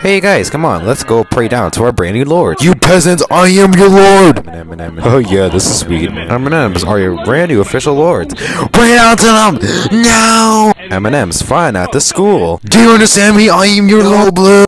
Hey guys, come on, let's go pray down to our brand new lord. You peasants, I am your lord! Oh yeah, this is sweet. M&M's are your brand new official lords. Pray down to them! now. M&M's fine at the school. Do you understand me? I am your lord blue!